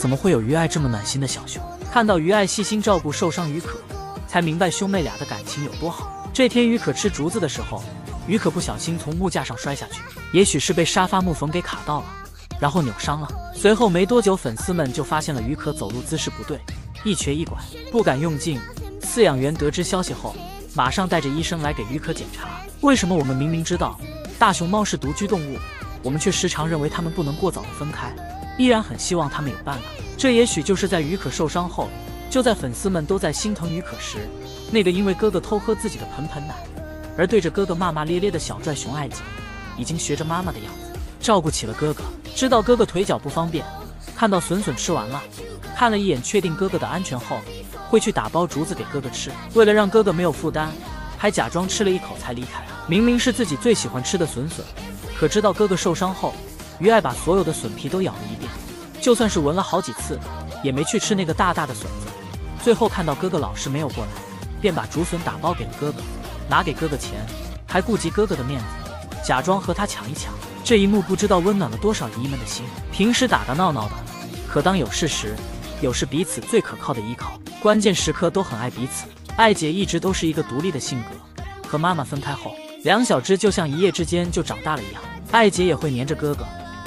怎么会有于爱这么暖心的小熊？看到于爱细心照顾受伤于可，才明白兄妹俩的感情有多好。这天于可吃竹子的时候，于可不小心从木架上摔下去，也许是被沙发木缝给卡到了，然后扭伤了。随后没多久，粉丝们就发现了于可走路姿势不对，一瘸一拐，不敢用劲。饲养员得知消息后，马上带着医生来给于可检查。为什么我们明明知道大熊猫是独居动物，我们却时常认为它们不能过早的分开，依然很希望他们有伴呢？这也许就是在于可受伤后，就在粉丝们都在心疼于可时，那个因为哥哥偷喝自己的盆盆奶而对着哥哥骂骂咧咧的小拽熊爱姐，已经学着妈妈的样子照顾起了哥哥。知道哥哥腿脚不方便，看到笋笋吃完了，看了一眼，确定哥哥的安全后，会去打包竹子给哥哥吃。为了让哥哥没有负担，还假装吃了一口才离开。明明是自己最喜欢吃的笋笋，可知道哥哥受伤后，于爱把所有的笋皮都咬了一遍，就算是闻了好几次，也没去吃那个大大的笋子。最后看到哥哥老是没有过来，便把竹笋打包给了哥哥，拿给哥哥钱，还顾及哥哥的面子，假装和他抢一抢。这一幕不知道温暖了多少姨们的心。平时打打闹闹的，可当有事时，有是彼此最可靠的依靠，关键时刻都很爱彼此。艾姐一直都是一个独立的性格，和妈妈分开后。两小只就像一夜之间就长大了一样，艾姐也会黏着哥哥。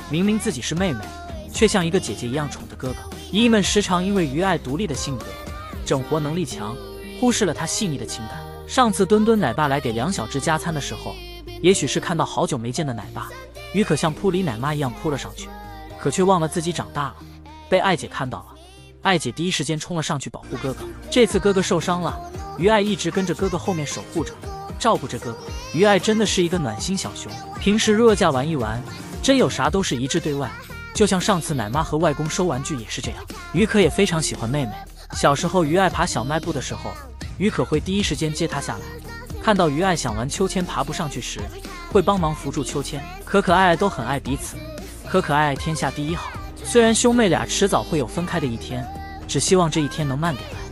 明明自己是妹妹，却像一个姐姐一样宠着哥哥。姨姨们时常因为于爱独立的性格、整活能力强，忽视了她细腻的情感。上次墩墩奶爸来给梁小只加餐的时候，也许是看到好久没见的奶爸，于可像扑里奶妈一样扑了上去，可却忘了自己长大了，被爱姐看到了。爱姐第一时间冲了上去保护哥哥。这次哥哥受伤了，于爱一直跟着哥哥后面守护着。照顾着哥哥，于爱真的是一个暖心小熊。平时若家玩一玩，真有啥都是一致对外。就像上次奶妈和外公收玩具也是这样。于可也非常喜欢妹妹。小时候，于爱爬小卖部的时候，于可会第一时间接她下来。看到于爱想玩秋千爬不上去时，会帮忙扶住秋千。可可爱爱都很爱彼此，可可爱爱天下第一好。虽然兄妹俩迟早会有分开的一天，只希望这一天能慢点来。